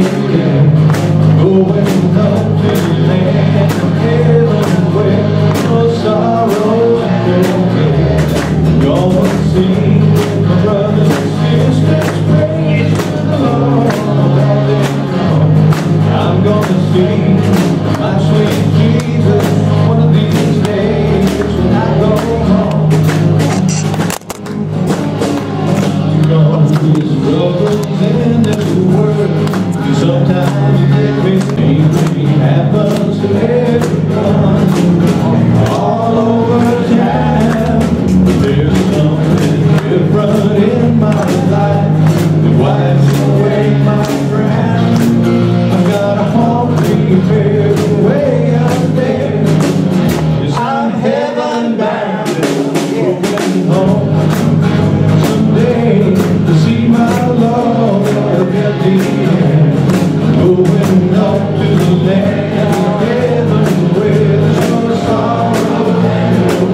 you.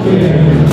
Yeah.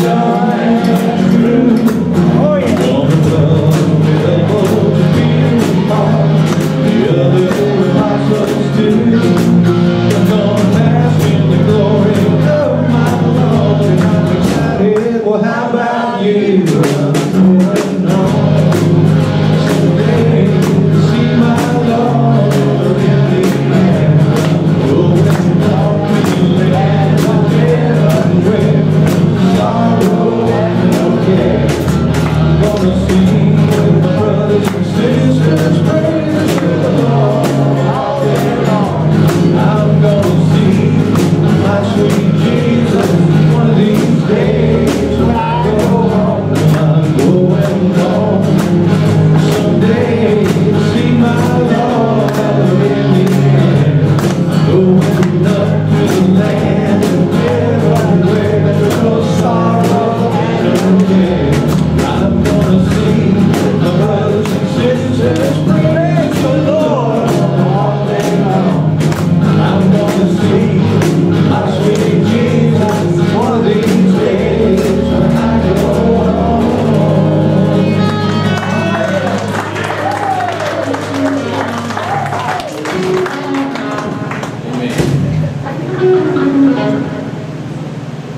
time.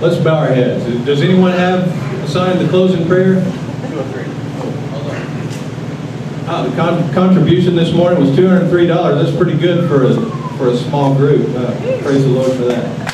Let's bow our heads. Does anyone have assigned the closing prayer? Uh, the con- contribution this morning was $203. That's pretty good for a, for a small group. Uh, Praise the Lord for that.